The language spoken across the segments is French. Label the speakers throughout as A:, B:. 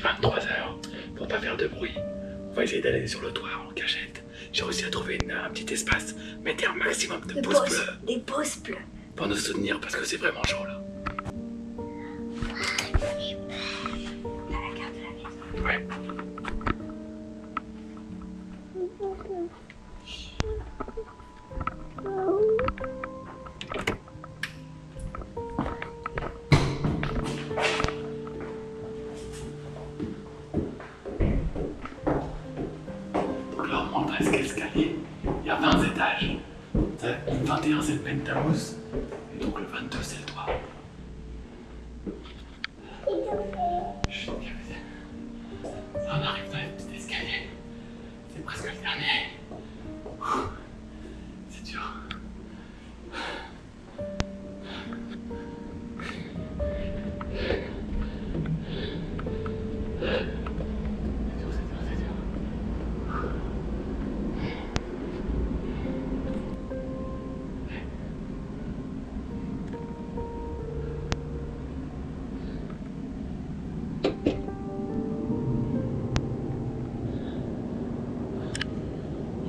A: 23h. Pour pas faire de bruit, on va essayer d'aller sur le toit en cachette. J'ai réussi à trouver un petit espace. Mettez un maximum de, pouces bleus.
B: Des pouces bleus.
A: Pour nous soutenir parce que c'est vraiment chaud là. Ouais. Mmh. Là, on monte à l'escalier. Il y a 20 étages. Le 21, c'est le penthouse. Et donc le 22, c'est le toit. Chut. On arrive dans les petits escaliers. C'est presque le dernier. C'est dur.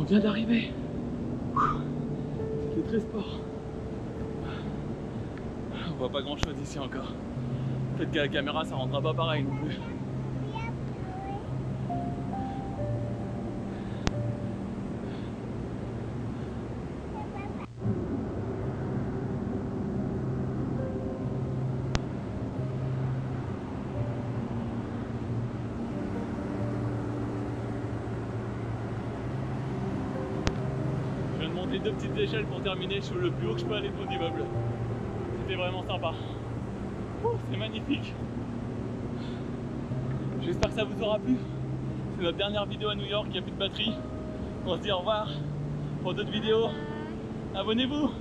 A: Vient d'arriver. C'est très sport. On voit pas grand chose ici encore. Peut-être qu'à la caméra ça rendra pas pareil non plus. Monter deux petites échelles pour terminer. Je suis le plus haut que je peux aller de mon immeuble. C'était vraiment sympa. C'est magnifique. J'espère que ça vous aura plu. C'est notre dernière vidéo à New York, il n'y a plus de batterie. On se dit au revoir pour d'autres vidéos. Abonnez-vous